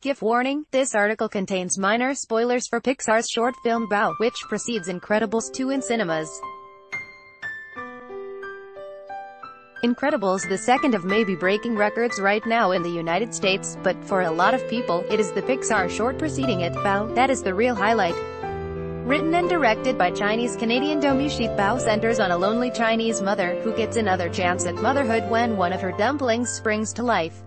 GIF warning, this article contains minor spoilers for Pixar's short film Bao, which precedes Incredibles 2 in cinemas. Incredibles the second of may be breaking records right now in the United States, but for a lot of people, it is the Pixar short preceding it, Bao, that is the real highlight. Written and directed by Chinese-Canadian Domee Bao centers on a lonely Chinese mother, who gets another chance at motherhood when one of her dumplings springs to life.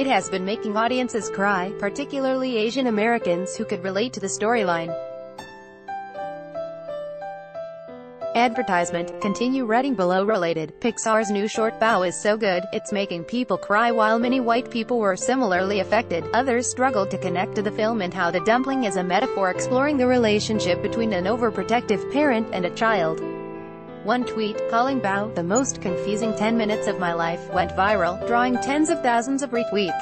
It has been making audiences cry, particularly Asian Americans who could relate to the storyline. Advertisement, continue reading below related, Pixar's new short Bao is so good, it's making people cry while many white people were similarly affected, others struggled to connect to the film and how the dumpling is a metaphor exploring the relationship between an overprotective parent and a child. One tweet, calling Bao the most confusing 10 minutes of my life, went viral, drawing tens of thousands of retweets.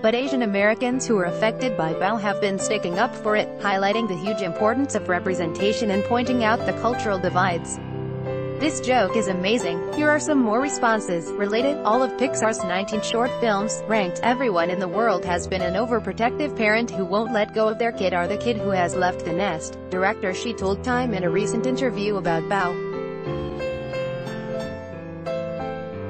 But Asian Americans who are affected by Bao have been sticking up for it, highlighting the huge importance of representation and pointing out the cultural divides. This joke is amazing. Here are some more responses. Related, all of Pixar's 19 short films, ranked, everyone in the world has been an overprotective parent who won't let go of their kid or the kid who has left the nest. Director Shi told Time in a recent interview about Bao.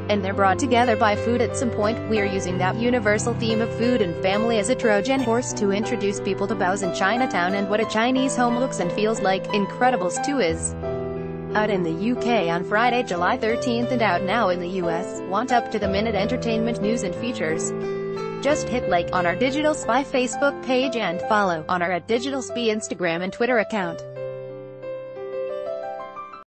And they're brought together by food at some point, we're using that universal theme of food and family as a Trojan horse to introduce people to Bao's in Chinatown and what a Chinese home looks and feels like. Incredibles 2 is out in the UK on Friday, July 13th and out now in the US. Want up-to-the-minute entertainment news and features? Just hit like on our Digital Spy Facebook page and follow on our at Digital Spy Instagram and Twitter account.